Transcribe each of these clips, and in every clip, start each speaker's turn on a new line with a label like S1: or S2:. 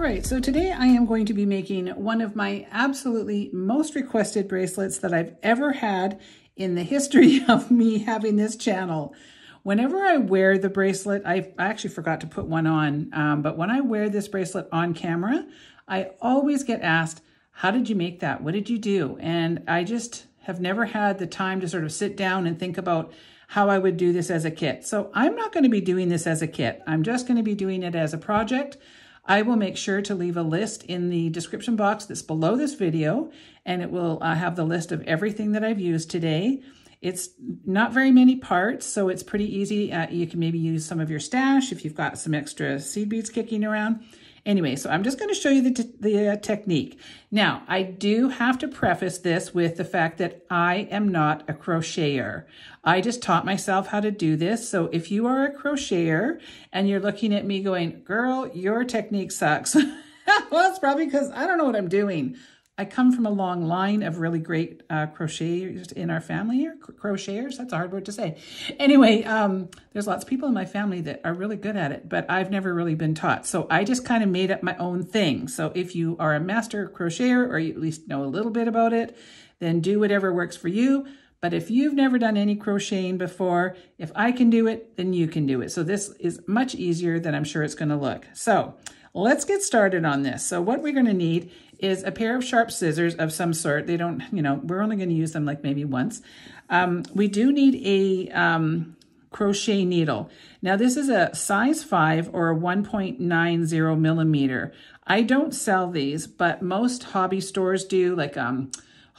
S1: All right, so today I am going to be making one of my absolutely most requested bracelets that I've ever had in the history of me having this channel. Whenever I wear the bracelet, I, actually forgot to put one on, um, but when I wear this bracelet on camera, I always get asked, how did you make that? What did you do? And I just have never had the time to sort of sit down and think about how I would do this as a kit. So I'm not going to be doing this as a kit. I'm just going to be doing it as a project. I will make sure to leave a list in the description box that's below this video, and it will uh, have the list of everything that I've used today. It's not very many parts, so it's pretty easy. Uh, you can maybe use some of your stash if you've got some extra seed beads kicking around. Anyway, so I'm just going to show you the, the uh, technique. Now, I do have to preface this with the fact that I am not a crocheter. I just taught myself how to do this. So if you are a crocheter and you're looking at me going, girl, your technique sucks. well, it's probably because I don't know what I'm doing. I come from a long line of really great uh, crocheters in our family here. Crocheters, that's a hard word to say. Anyway, um, there's lots of people in my family that are really good at it, but I've never really been taught. So I just kind of made up my own thing. So if you are a master crocheter or you at least know a little bit about it, then do whatever works for you. But if you've never done any crocheting before, if I can do it, then you can do it. So this is much easier than I'm sure it's going to look. So let's get started on this. So what we're going to need is a pair of sharp scissors of some sort. They don't, you know, we're only going to use them like maybe once. Um, we do need a um, crochet needle. Now this is a size 5 or a 1.90 millimeter. I don't sell these, but most hobby stores do, like um,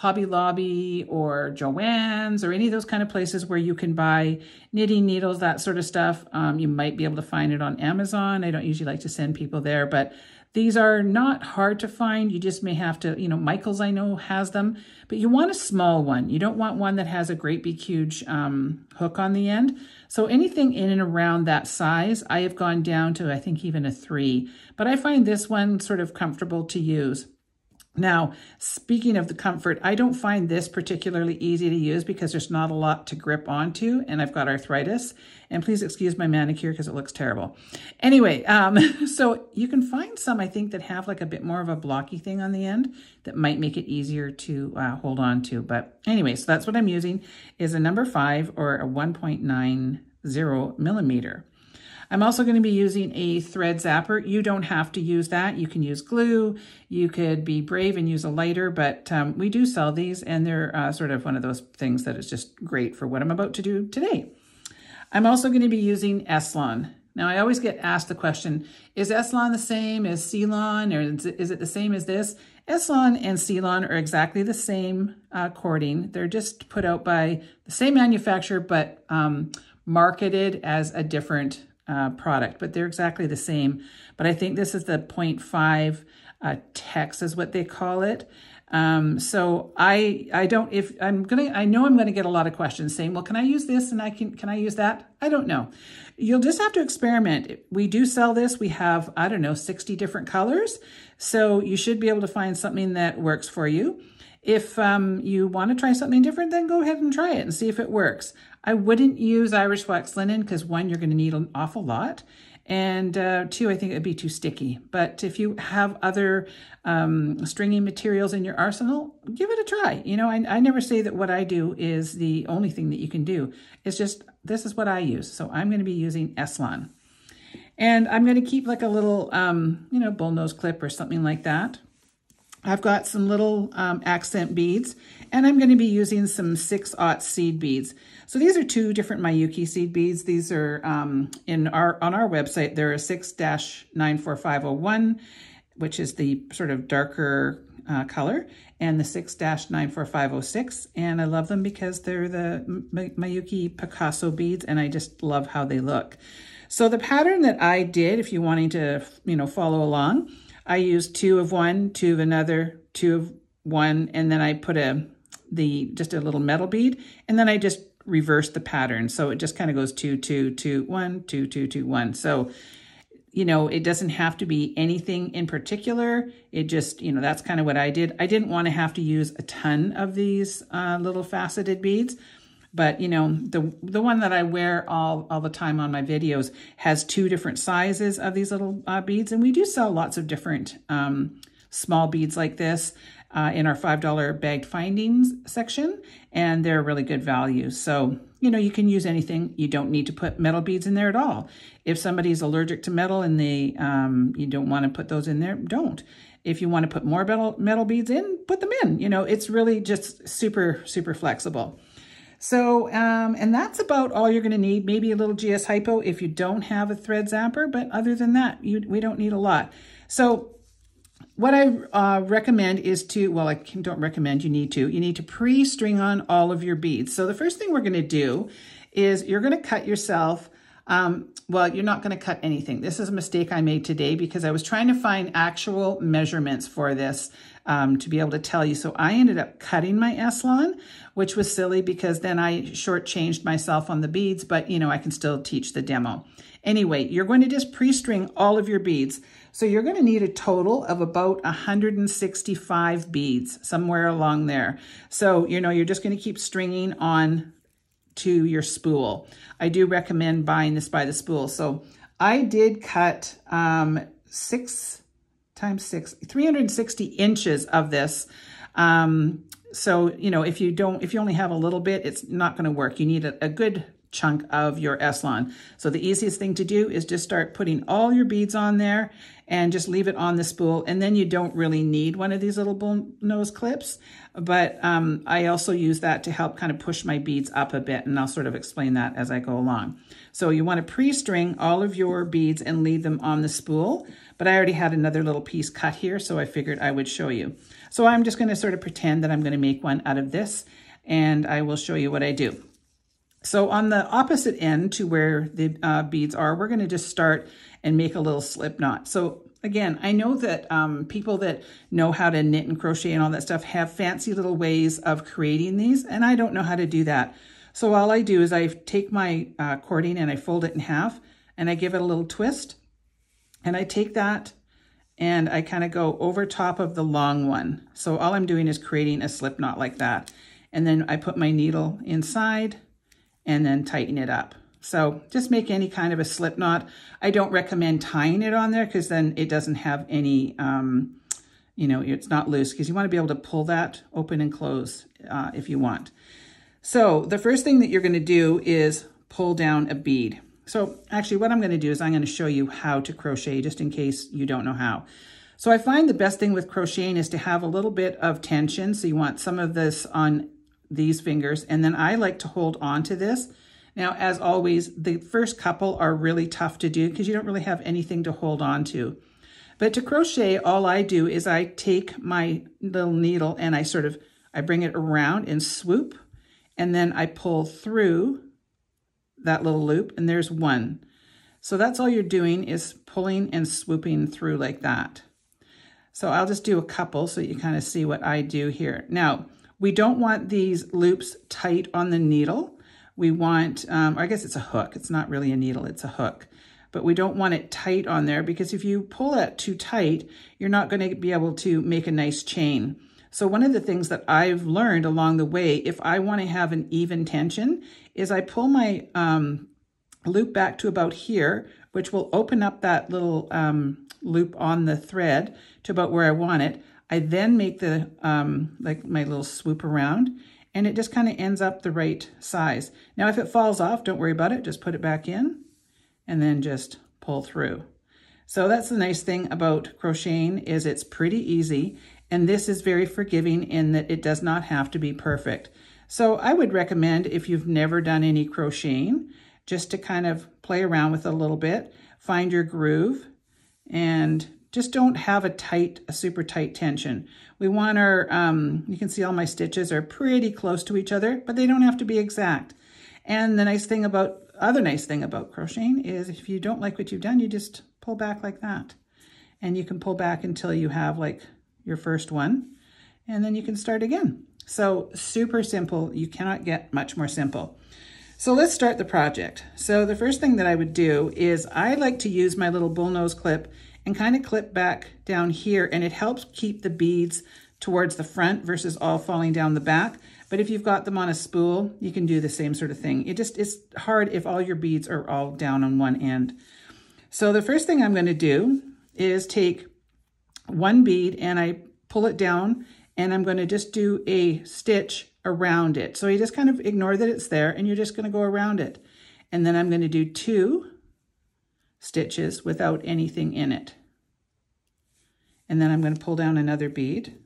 S1: Hobby Lobby or Joann's or any of those kind of places where you can buy knitting needles, that sort of stuff. Um, you might be able to find it on Amazon. I don't usually like to send people there, but these are not hard to find. You just may have to, you know, Michael's I know has them, but you want a small one. You don't want one that has a great big huge um, hook on the end. So anything in and around that size, I have gone down to, I think, even a three. But I find this one sort of comfortable to use. Now, speaking of the comfort, I don't find this particularly easy to use because there's not a lot to grip onto and I've got arthritis. And please excuse my manicure because it looks terrible. Anyway, um, so you can find some, I think, that have like a bit more of a blocky thing on the end that might make it easier to uh, hold on to. But anyway, so that's what I'm using is a number five or a 1.90 millimeter. I'm also going to be using a thread zapper. You don't have to use that. You can use glue. You could be brave and use a lighter, but um, we do sell these and they're uh, sort of one of those things that is just great for what I'm about to do today. I'm also going to be using S-Lon. Now, I always get asked the question, is S-Lon the same as C-Lon, or is it the same as this? S-Lon and C-Lon are exactly the same uh, cording. They're just put out by the same manufacturer, but um, marketed as a different uh, product, but they're exactly the same. But I think this is the 0.5 uh, tex is what they call it. Um, so I I don't if I'm gonna I know I'm gonna get a lot of questions saying, well, can I use this and I can can I use that? I don't know. You'll just have to experiment. We do sell this. We have I don't know 60 different colors, so you should be able to find something that works for you. If um, you want to try something different, then go ahead and try it and see if it works. I wouldn't use Irish wax linen because one, you're going to need an awful lot. And uh, two, I think it'd be too sticky. But if you have other um, stringy materials in your arsenal, give it a try. You know, I, I never say that what I do is the only thing that you can do. It's just, this is what I use. So I'm going to be using S-Lon. And I'm going to keep like a little, um, you know, bullnose clip or something like that. I've got some little um, accent beads, and I'm going to be using some 6-aught seed beads. So these are two different Miyuki seed beads. These are um, in our on our website. They're a 6-94501, which is the sort of darker uh, color, and the 6-94506. And I love them because they're the Miyuki Picasso beads, and I just love how they look. So the pattern that I did, if you're wanting to, you know, follow along, I used two of one, two of another, two of one, and then I put a the just a little metal bead, and then I just reversed the pattern. So it just kind of goes two, two, two, one, two, two, two, one. So, you know, it doesn't have to be anything in particular. It just, you know, that's kind of what I did. I didn't want to have to use a ton of these uh, little faceted beads. But, you know, the the one that I wear all, all the time on my videos has two different sizes of these little uh, beads. And we do sell lots of different um, small beads like this uh, in our $5 bagged findings section. And they're really good value. So, you know, you can use anything. You don't need to put metal beads in there at all. If somebody's allergic to metal and they um, you don't want to put those in there, don't. If you want to put more metal, metal beads in, put them in. You know, it's really just super, super flexible. So, um, and that's about all you're going to need. Maybe a little GS Hypo if you don't have a thread zapper, but other than that, you, we don't need a lot. So what I uh, recommend is to, well, I don't recommend, you need to, you need to pre-string on all of your beads. So the first thing we're going to do is you're going to cut yourself um, well, you're not going to cut anything. This is a mistake I made today because I was trying to find actual measurements for this um, to be able to tell you. So I ended up cutting my S-Lon, which was silly because then I shortchanged myself on the beads, but you know, I can still teach the demo. Anyway, you're going to just pre-string all of your beads. So you're going to need a total of about 165 beads, somewhere along there. So, you know, you're just going to keep stringing on to your spool. I do recommend buying this by the spool. So I did cut um, six times six, 360 inches of this. Um, so, you know, if you don't, if you only have a little bit, it's not going to work. You need a, a good chunk of your S-Lon. So the easiest thing to do is just start putting all your beads on there and just leave it on the spool. And then you don't really need one of these little bull nose clips. But um, I also use that to help kind of push my beads up a bit. And I'll sort of explain that as I go along. So you want to pre-string all of your beads and leave them on the spool. But I already had another little piece cut here, so I figured I would show you. So I'm just going to sort of pretend that I'm going to make one out of this. And I will show you what I do. So on the opposite end to where the uh, beads are, we're going to just start and make a little slip knot. So again, I know that um, people that know how to knit and crochet and all that stuff have fancy little ways of creating these, and I don't know how to do that. So all I do is I take my uh, cording and I fold it in half, and I give it a little twist, and I take that and I kind of go over top of the long one. So all I'm doing is creating a slip knot like that. And then I put my needle inside, and then tighten it up. So just make any kind of a slip knot. I don't recommend tying it on there because then it doesn't have any, um, you know, it's not loose because you want to be able to pull that open and close uh, if you want. So the first thing that you're going to do is pull down a bead. So actually what I'm going to do is I'm going to show you how to crochet just in case you don't know how. So I find the best thing with crocheting is to have a little bit of tension. So you want some of this on these fingers. And then I like to hold on to this. Now, as always, the first couple are really tough to do because you don't really have anything to hold on to. But to crochet, all I do is I take my little needle and I sort of, I bring it around and swoop, and then I pull through that little loop, and there's one. So that's all you're doing is pulling and swooping through like that. So I'll just do a couple so you kind of see what I do here. Now, we don't want these loops tight on the needle. We want, um, I guess it's a hook. It's not really a needle, it's a hook. But we don't want it tight on there because if you pull it too tight, you're not going to be able to make a nice chain. So one of the things that I've learned along the way, if I want to have an even tension, is I pull my um, loop back to about here, which will open up that little um, loop on the thread to about where I want it. I then make the, um, like my little swoop around and it just kind of ends up the right size. Now, if it falls off, don't worry about it. Just put it back in and then just pull through. So that's the nice thing about crocheting is it's pretty easy. And this is very forgiving in that it does not have to be perfect. So I would recommend if you've never done any crocheting, just to kind of play around with it a little bit, find your groove and just don't have a tight, a super tight tension. We want our, um, you can see all my stitches are pretty close to each other, but they don't have to be exact. And the nice thing about, other nice thing about crocheting is if you don't like what you've done, you just pull back like that. And you can pull back until you have like your first one, and then you can start again. So super simple. You cannot get much more simple. So let's start the project. So the first thing that I would do is I like to use my little bullnose clip and kind of clip back down here and it helps keep the beads towards the front versus all falling down the back. But if you've got them on a spool, you can do the same sort of thing. It just it's hard if all your beads are all down on one end. So the first thing I'm going to do is take one bead and I pull it down and I'm going to just do a stitch around it. So you just kind of ignore that it's there and you're just going to go around it. And then I'm going to do two stitches without anything in it. And then I'm going to pull down another bead.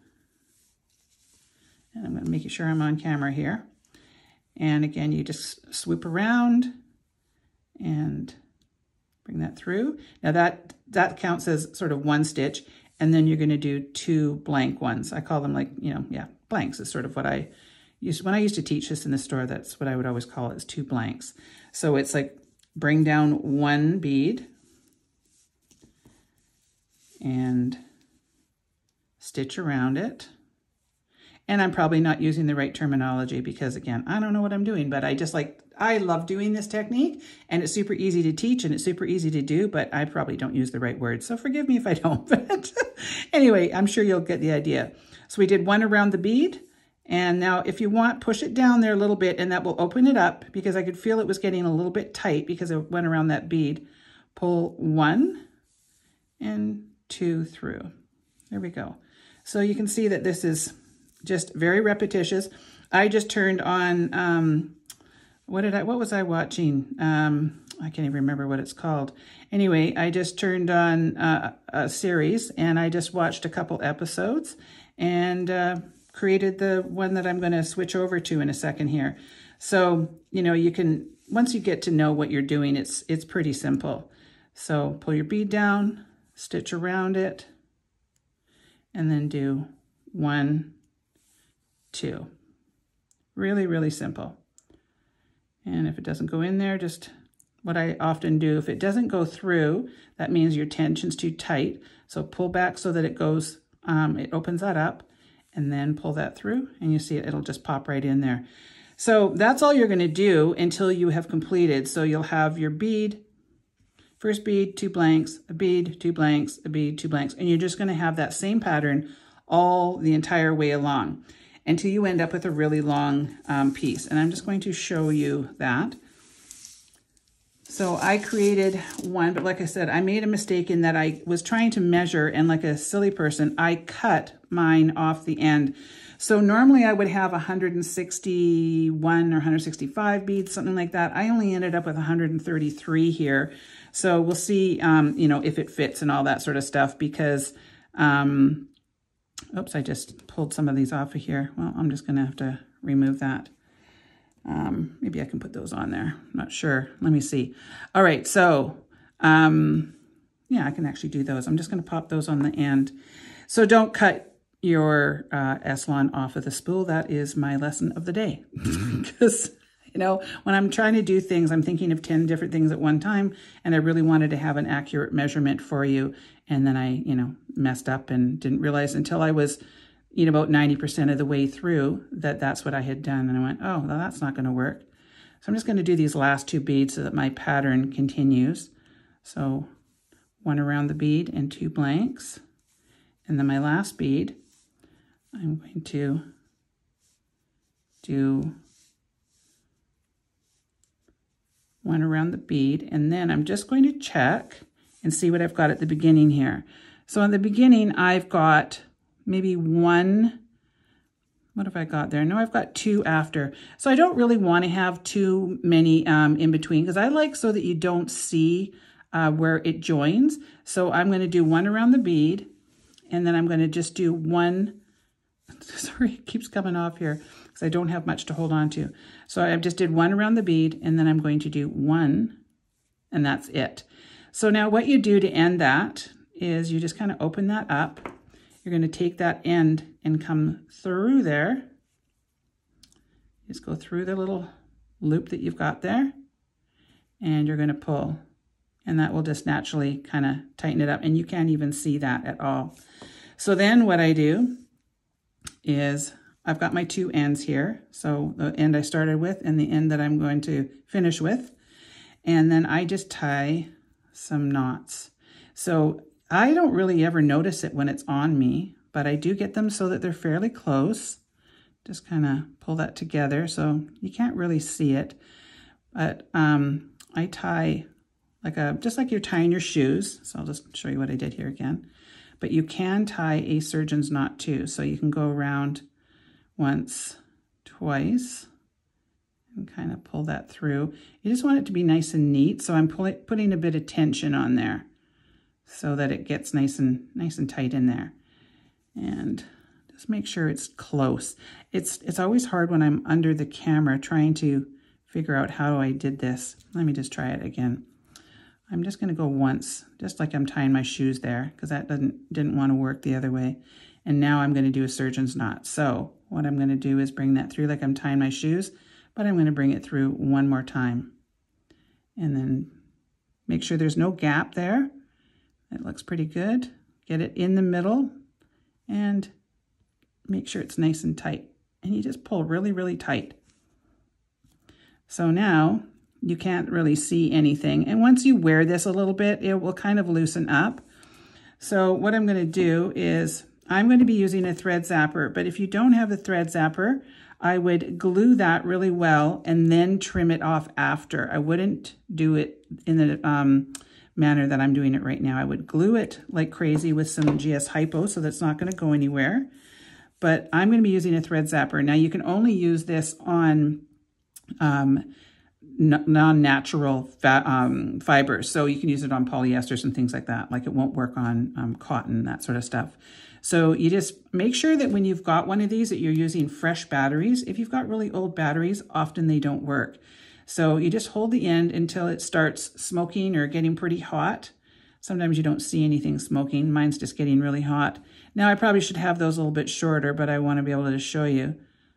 S1: And I'm going to make sure I'm on camera here. And again, you just swoop around and bring that through. Now that, that counts as sort of one stitch, and then you're gonna do two blank ones. I call them like, you know, yeah, blanks is sort of what I used, when I used to teach this in the store, that's what I would always call it, is two blanks. So it's like bring down one bead and stitch around it. And I'm probably not using the right terminology because again, I don't know what I'm doing, but I just like, I love doing this technique and it's super easy to teach and it's super easy to do, but I probably don't use the right words. So forgive me if I don't, but anyway, I'm sure you'll get the idea. So we did one around the bead. And now if you want, push it down there a little bit and that will open it up because I could feel it was getting a little bit tight because it went around that bead. Pull one and two through. There we go. So you can see that this is just very repetitious. I just turned on, um, what did I, what was I watching? Um, I can't even remember what it's called. Anyway, I just turned on uh, a series and I just watched a couple episodes and uh, created the one that I'm going to switch over to in a second here. So, you know, you can, once you get to know what you're doing, it's, it's pretty simple. So pull your bead down, stitch around it, and then do one, two. Really, really simple. And if it doesn't go in there, just what I often do, if it doesn't go through, that means your tension's too tight. So pull back so that it goes, um, it opens that up and then pull that through and you see it, it'll just pop right in there. So that's all you're gonna do until you have completed. So you'll have your bead, first bead, two blanks, a bead, two blanks, a bead, two blanks, and you're just gonna have that same pattern all the entire way along until you end up with a really long um, piece. And I'm just going to show you that. So I created one, but like I said, I made a mistake in that I was trying to measure and like a silly person, I cut mine off the end. So normally I would have 161 or 165 beads, something like that. I only ended up with 133 here. So we'll see, um, you know, if it fits and all that sort of stuff because um, Oops, I just pulled some of these off of here. Well, I'm just going to have to remove that. Um, maybe I can put those on there. I'm not sure. Let me see. All right, so um, yeah, I can actually do those. I'm just going to pop those on the end. So don't cut your uh, S-Lon off of the spool. That is my lesson of the day. Because, you know, when I'm trying to do things, I'm thinking of 10 different things at one time, and I really wanted to have an accurate measurement for you. And then I, you know, messed up and didn't realize until I was, you know, about 90% of the way through that that's what I had done. And I went, oh, well, that's not going to work. So I'm just going to do these last two beads so that my pattern continues. So one around the bead and two blanks. And then my last bead, I'm going to do one around the bead. And then I'm just going to check and see what I've got at the beginning here. So in the beginning, I've got maybe one, what have I got there? No, I've got two after. So I don't really want to have too many um, in between because I like so that you don't see uh, where it joins. So I'm going to do one around the bead and then I'm going to just do one, sorry, it keeps coming off here because I don't have much to hold on to. So I just did one around the bead and then I'm going to do one and that's it. So now what you do to end that is you just kind of open that up. You're going to take that end and come through there. Just go through the little loop that you've got there and you're going to pull and that will just naturally kind of tighten it up and you can't even see that at all. So then what I do is I've got my two ends here. So the end I started with and the end that I'm going to finish with. And then I just tie some knots. So I don't really ever notice it when it's on me, but I do get them so that they're fairly close. Just kind of pull that together so you can't really see it. But um, I tie like a, just like you're tying your shoes. So I'll just show you what I did here again. But you can tie a surgeon's knot too. So you can go around once, twice, and kind of pull that through. You just want it to be nice and neat. So I'm putting a bit of tension on there so that it gets nice and nice and tight in there. And just make sure it's close. It's, it's always hard when I'm under the camera trying to figure out how I did this. Let me just try it again. I'm just going to go once, just like I'm tying my shoes there, because that doesn't didn't want to work the other way. And now I'm going to do a surgeon's knot. So what I'm going to do is bring that through like I'm tying my shoes, but I'm going to bring it through one more time. And then make sure there's no gap there. It looks pretty good. Get it in the middle and make sure it's nice and tight. And you just pull really, really tight. So now you can't really see anything. And once you wear this a little bit, it will kind of loosen up. So what I'm going to do is I'm going to be using a thread zapper, but if you don't have a thread zapper, I would glue that really well and then trim it off after. I wouldn't do it in the um, manner that I'm doing it right now. I would glue it like crazy with some GS Hypo so that's not going to go anywhere. But I'm going to be using a thread zapper. Now you can only use this on um, non-natural um, fibers. So you can use it on polyesters and things like that. Like it won't work on um, cotton, that sort of stuff. So you just make sure that when you've got one of these that you're using fresh batteries. If you've got really old batteries, often they don't work. So you just hold the end until it starts smoking or getting pretty hot. Sometimes you don't see anything smoking. Mine's just getting really hot. Now I probably should have those a little bit shorter, but I want to be able to show you.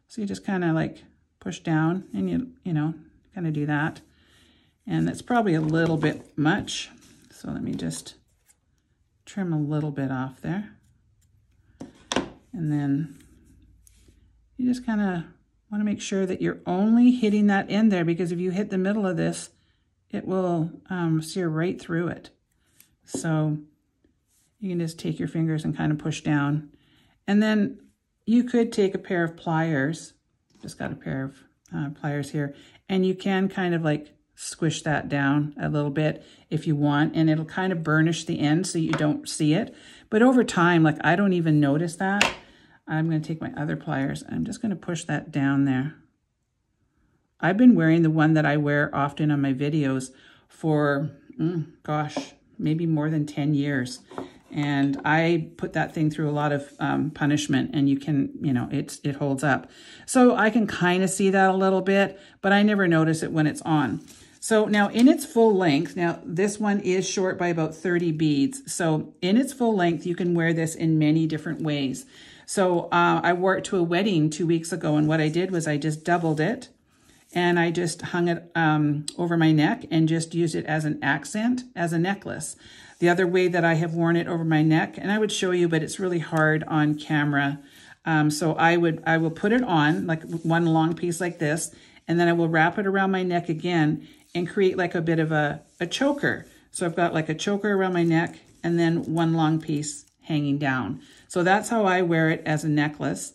S1: So you just kind of like push down and you, you know, kind of do that. And that's probably a little bit much. So let me just trim a little bit off there. And then you just kind of want to make sure that you're only hitting that end there because if you hit the middle of this, it will um, sear right through it. So you can just take your fingers and kind of push down. And then you could take a pair of pliers, just got a pair of uh, pliers here, and you can kind of like squish that down a little bit if you want, and it'll kind of burnish the end so you don't see it. But over time, like I don't even notice that. I'm going to take my other pliers. I'm just going to push that down there. I've been wearing the one that I wear often on my videos for, mm, gosh, maybe more than 10 years. And I put that thing through a lot of um, punishment and you can, you know, it's, it holds up. So I can kind of see that a little bit, but I never notice it when it's on. So now in its full length, now this one is short by about 30 beads. So in its full length, you can wear this in many different ways. So uh, I wore it to a wedding two weeks ago and what I did was I just doubled it and I just hung it um, over my neck and just used it as an accent, as a necklace. The other way that I have worn it over my neck, and I would show you, but it's really hard on camera. Um, so I would, I will put it on like one long piece like this, and then I will wrap it around my neck again and create like a bit of a, a choker. So I've got like a choker around my neck and then one long piece hanging down. So that's how I wear it as a necklace.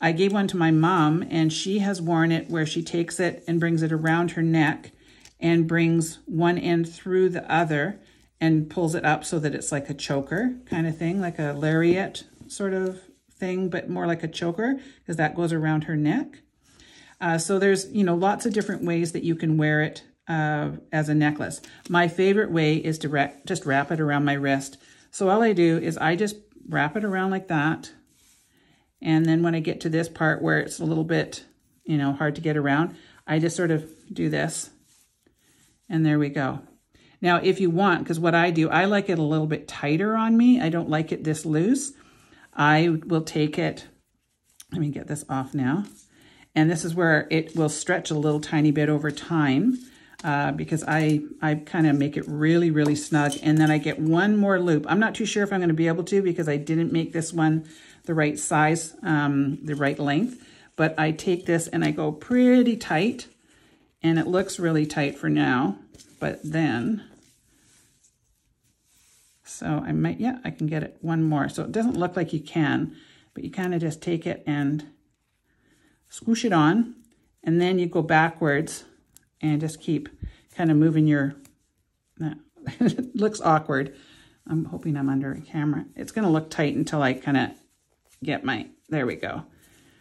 S1: I gave one to my mom and she has worn it where she takes it and brings it around her neck and brings one end through the other and pulls it up so that it's like a choker kind of thing, like a lariat sort of thing, but more like a choker because that goes around her neck. Uh, so there's, you know, lots of different ways that you can wear it uh, as a necklace. My favorite way is to just wrap it around my wrist. So all I do is I just wrap it around like that. And then when I get to this part where it's a little bit, you know, hard to get around, I just sort of do this. And there we go. Now, if you want, because what I do, I like it a little bit tighter on me. I don't like it this loose. I will take it, let me get this off now. And this is where it will stretch a little tiny bit over time uh, because I, I kind of make it really, really snug. And then I get one more loop. I'm not too sure if I'm going to be able to because I didn't make this one the right size, um, the right length. But I take this and I go pretty tight. And it looks really tight for now. But then So I might, yeah, I can get it one more. So it doesn't look like you can, but you kind of just take it and squish it on. And then you go backwards and just keep kind of moving your, it looks awkward. I'm hoping I'm under a camera. It's going to look tight until I kind of get my, there we go.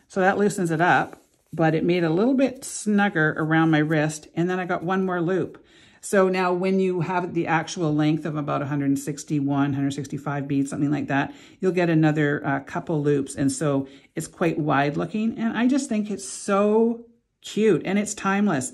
S1: So that loosens it up, but it made a little bit snugger around my wrist. And then I got one more loop. So now when you have the actual length of about 161, 165 beads, something like that, you'll get another uh, couple loops. And so it's quite wide looking. And I just think it's so cute and it's timeless.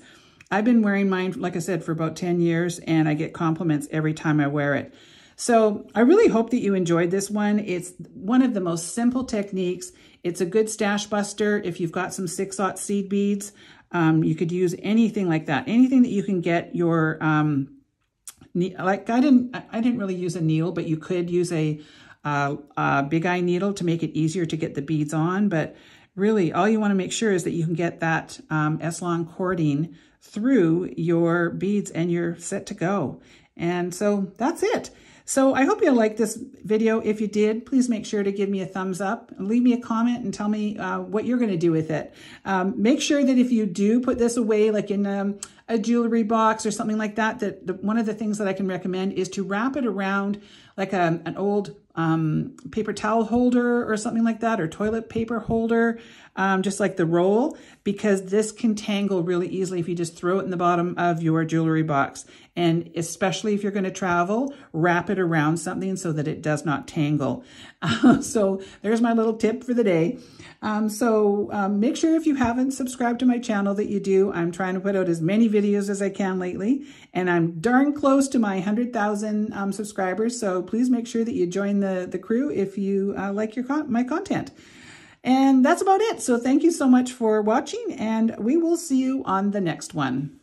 S1: I've been wearing mine, like I said, for about 10 years and I get compliments every time I wear it. So I really hope that you enjoyed this one. It's one of the most simple techniques. It's a good stash buster if you've got some 6-aught seed beads. Um, you could use anything like that, anything that you can get your, um, like I didn't, I didn't really use a needle, but you could use a, uh, a big eye needle to make it easier to get the beads on. But really all you want to make sure is that you can get that um, S-Lon cording through your beads and you're set to go. And so that's it. So I hope you liked this video. If you did, please make sure to give me a thumbs up and leave me a comment and tell me uh, what you're going to do with it. Um, make sure that if you do put this away, like in um, a jewelry box or something like that, that the, one of the things that I can recommend is to wrap it around like a, um, an old um, paper towel holder or something like that, or toilet paper holder, um, just like the roll, because this can tangle really easily if you just throw it in the bottom of your jewelry box. And especially if you're going to travel, wrap it around something so that it does not tangle. Uh, so there's my little tip for the day. Um, so um, make sure if you haven't subscribed to my channel that you do. I'm trying to put out as many videos as I can lately, and I'm darn close to my 100,000 um, subscribers. So please make sure that you the, the crew if you uh, like your con my content. And that's about it. So thank you so much for watching, and we will see you on the next one.